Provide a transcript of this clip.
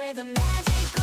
where the magic